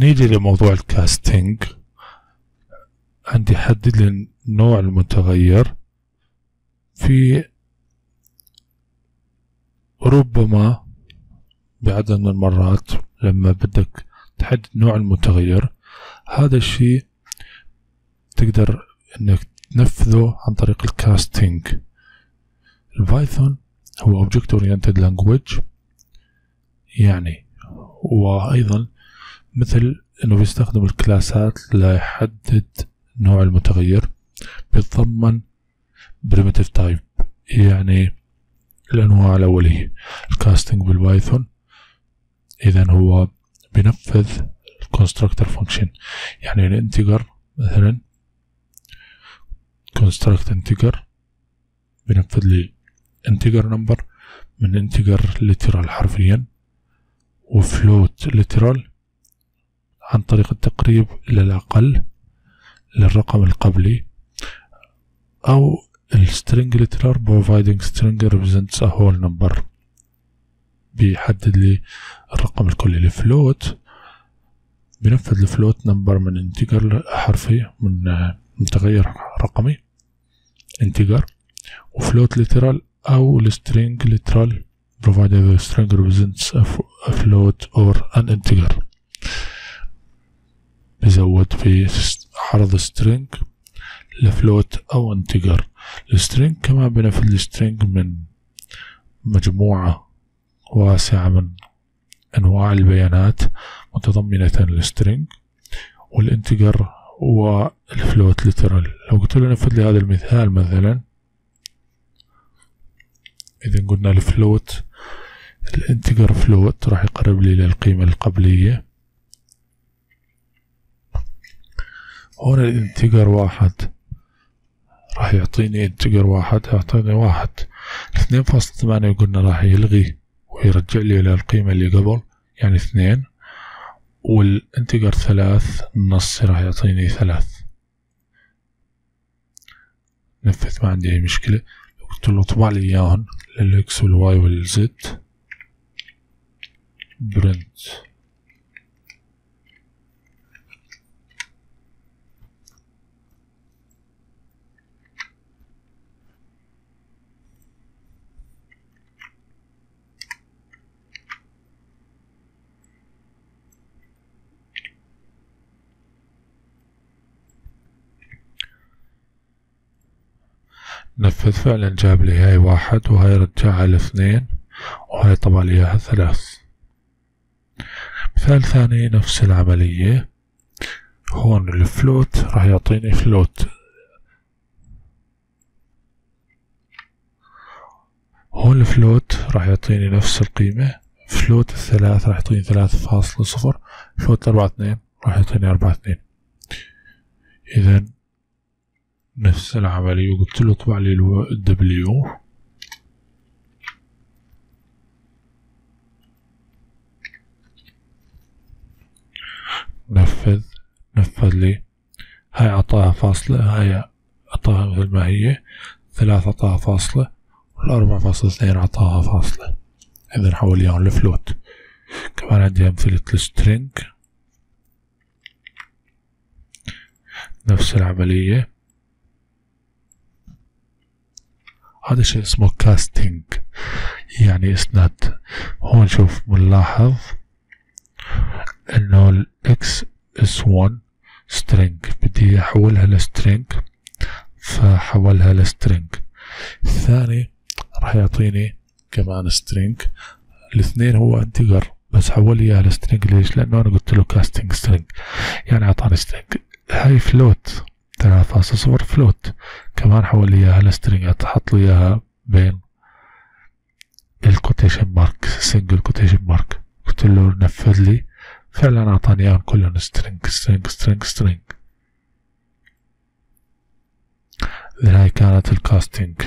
نيجي لموضوع ال casting عندي حدد لي نوع المتغير. في ربما بعدد من المرات لما بدك تحدد نوع المتغير هذا الشيء تقدر إنك تنفذه عن طريق ال casting البايثون هو Object Oriented Language يعني وأيضا مثل أنه بيستخدم الكلاسات ليحدد نوع المتغير بيتضمن primitive type يعني الأنواع الأولية. ال casting بالبايثون إذا هو بينفذ constructor function. يعني ال integer مثلا construct integer بينفذ لي integer number من integer literal حرفيا و float literal عن طريق التقريب إلى الأقل للرقم القبلي أو ال string literal providing string represents a whole number. بيحدد لي الرقم الكلي ال float بنفذ ال float number من integer حرفي من متغير رقمي. integer و float literal أو ال string literal provided the string represents a float or an integer. بزود في عرض string ل float أو integer ال string كمان بنفذ ال string من مجموعة واسعة من أنواع البيانات متضمنة ال string وال integer وال float literal لو قلت له نفذ لي هذا المثال مثلا إذا قلنا ال float ال integer float راح يقرب لي للقيمة القبلية. هنا ال integer واحد. راح يعطيني integer واحد يعطيني واحد. اثنين فاصلة ثمانية قلنا راح يلغي ويرجع لي للقيمة اللي قبل يعني اثنين. وال integer ثلاث النص راح يعطيني ثلاث. نفذ ما عندي أي مشكلة. قلت له طبع لي إياهن لل X وال Y وال Z. print نفذ فعلا جاب لي هاي واحد وهاي رجعها لاثنين وهاي طبع لي إياها ثلاث. مثال ثاني نفس العملية. هون ال float راح يعطيني float. هون ال float راح يعطيني نفس القيمة. float الثلاث راح يعطيني ثلاثة فاصلة صفر. float أربعة اثنين راح يعطيني أربعة اثنين. إذا نفس العملية وقلت له اطبع لي ال W. نفذ نفذ لي. هاي عطاها فاصلة هاي عطاها مثل ما هي ثلاثة عطاها فاصلة والأربعة فاصلة اثنين عطاها فاصلة. إذا نحول إياهم ل float كمان عندي أمثلة ال string. نفس العملية. هذا شيء اسمه casting يعني إسناد. هون شوف بنلاحظ إنه ال X S 1 string بدي أحولها ل string فحولها ل string الثاني راح يعطيني كمان string الاثنين هو integer بس حول إياها ل string ليش؟ لأنه أنا قلت له casting string يعني أعطاني string هاي float ثلاثة فاصلة صفر float كمان حول إياها ل string حط لي إياها بين ال quotation mark single quotation mark قلت له نفذ لي. فعلا أعطاني أياهم كلهم string string string string هاي كانت ال casting